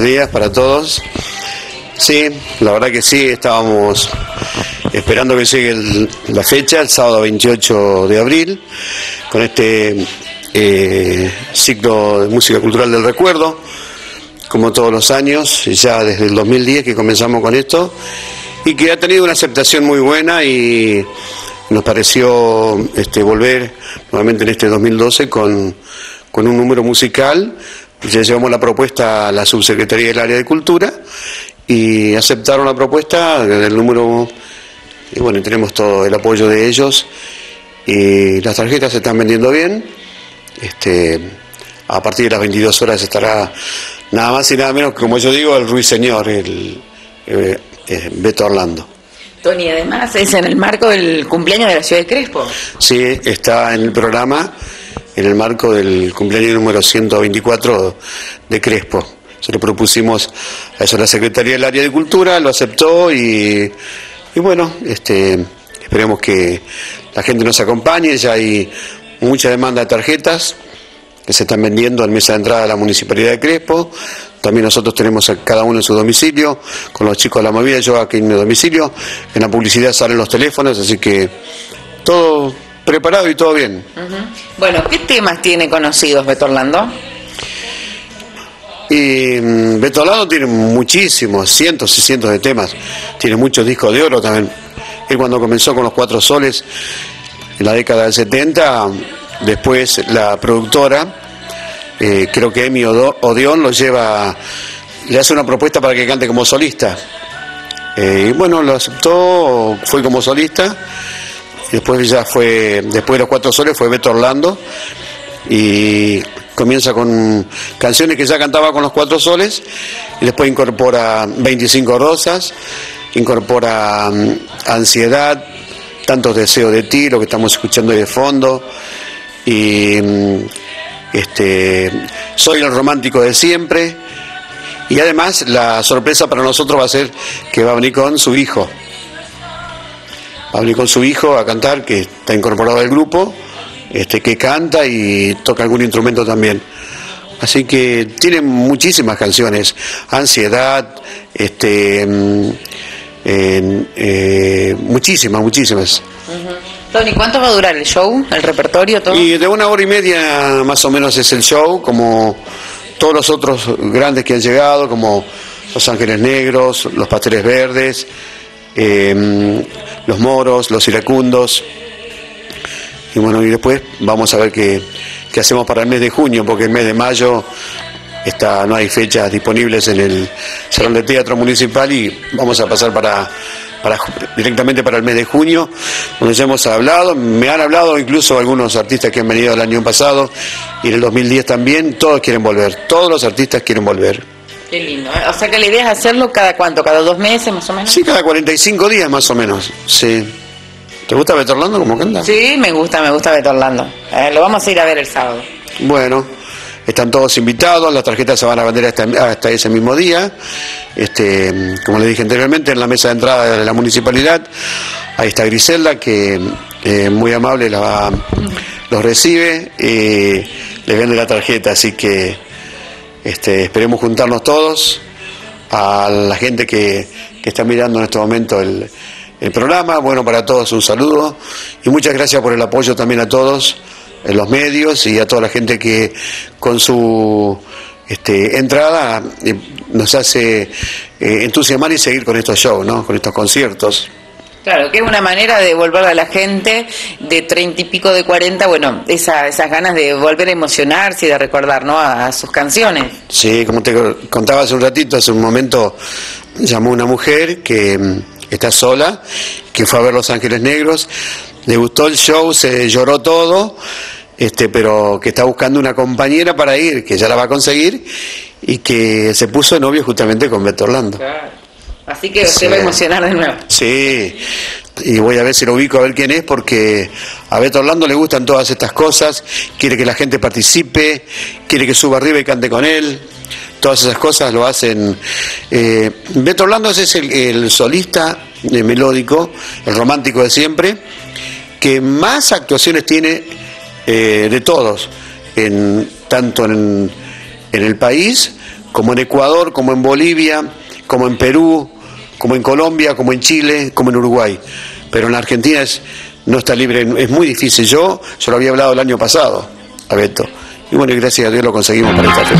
Días para todos. Sí, la verdad que sí, estábamos esperando que llegue la fecha, el sábado 28 de abril, con este eh, ciclo de música cultural del recuerdo, como todos los años, ya desde el 2010 que comenzamos con esto, y que ha tenido una aceptación muy buena y nos pareció este, volver nuevamente en este 2012 con, con un número musical. Ya llevamos la propuesta a la subsecretaría del área de cultura y aceptaron la propuesta del número y bueno, tenemos todo el apoyo de ellos y las tarjetas se están vendiendo bien. Este, a partir de las 22 horas estará nada más y nada menos que, como yo digo, el ruiseñor, el, eh, eh, Beto Orlando. Tony, además es en el marco del cumpleaños de la ciudad de Crespo. Sí, está en el programa, en el marco del cumpleaños número 124 de Crespo. Se lo propusimos a eso la Secretaría del Área de Cultura, lo aceptó y, bueno, este, esperemos que la gente nos acompañe, ya hay mucha demanda de tarjetas que se están vendiendo al mesa de entrada de la Municipalidad de Crespo, también nosotros tenemos a cada uno en su domicilio, con los chicos de la movida, yo aquí en mi domicilio. En la publicidad salen los teléfonos, así que todo preparado y todo bien. Bueno, ¿qué temas tiene conocidos Beto Orlando? Y mm, Beto Orlando tiene muchísimos, cientos y cientos de temas. Tiene muchos discos de oro también. Él cuando comenzó con los Cuatro Soles en la década del 70, después la productora eh, creo que Emi Odeón lo lleva, le hace una propuesta para que cante como solista. Eh, y bueno, lo aceptó, fue como solista. Después ya fue, después de los cuatro soles fue Beto Orlando. Y comienza con canciones que ya cantaba con los cuatro soles. Y después incorpora 25 rosas, incorpora mm, ansiedad, tantos deseos de ti, lo que estamos escuchando ahí de fondo. Y mm, este, soy el romántico de siempre. Y además la sorpresa para nosotros va a ser que va a venir con su hijo. Venir con su hijo a cantar, que está incorporado al grupo, este, que canta y toca algún instrumento también. Así que tiene muchísimas canciones, ansiedad, este, mm, eh, muchísimas, muchísimas. Tony, ¿cuánto va a durar el show, el repertorio, todo? Y de una hora y media más o menos es el show, como todos los otros grandes que han llegado, como Los Ángeles Negros, Los Pasteles Verdes, em, Los Moros, Los Iracundos. Y bueno, y después vamos a ver qué, qué hacemos para el mes de junio, porque el mes de mayo está, no hay fechas disponibles en el Salón de Teatro Municipal y vamos a pasar para para, directamente para el mes de junio, donde ya hemos hablado, me han hablado incluso algunos artistas que han venido el año pasado y en el 2010 también, todos quieren volver, todos los artistas quieren volver. Qué lindo, ¿eh? o sea que la idea es hacerlo cada cuánto, cada dos meses más o menos. Sí, cada 45 días más o menos, sí. ¿Te gusta Beto Orlando como canta? Sí, me gusta, me gusta Beto Orlando. Eh, lo vamos a ir a ver el sábado. Bueno, están todos invitados, las tarjetas se van a vender hasta, ese mismo día. Este, como les dije anteriormente, en la mesa de entrada de la municipalidad, ahí está Griselda, que eh, muy amable la los recibe y les vende la tarjeta, así que este, esperemos juntarnos todos, a la gente que, que está mirando en este momento el, el programa, bueno para todos un saludo y muchas gracias por el apoyo también a todos en los medios y a toda la gente que con su este, entrada eh, nos hace eh, entusiasmar y seguir con estos shows, ¿no? con estos conciertos. Claro, que es una manera de volver a la gente de treinta y pico de cuarenta, bueno, esa, esas ganas de volver a emocionarse y de recordar ¿no? a, sus canciones. Sí, como te contaba hace un ratito, hace un momento llamó una mujer que mm, está sola, que fue a ver Los Ángeles Negros, le gustó el show, se lloró todo, este, pero que está buscando una compañera para ir, que ya la va a conseguir, y que se puso de novio justamente con Beto Orlando. Así que se va a emocionar de nuevo. Sí, y voy a ver si lo ubico a ver quién es, porque a Beto Orlando le gustan todas estas cosas, quiere que la gente participe, quiere que suba arriba y cante con él. Todas esas cosas lo hacen. Eh, Beto Orlando es el, el solista melódico, el romántico de siempre, que más actuaciones tiene eh, de todos, en, tanto en, en, el país como en Ecuador, como en Bolivia, como en Perú, como en Colombia, como en Chile, como en Uruguay. Pero en Argentina es, no está libre, es muy difícil. Yo, yo lo había hablado el año pasado a. Y bueno, gracias a Dios lo conseguimos para esta fecha.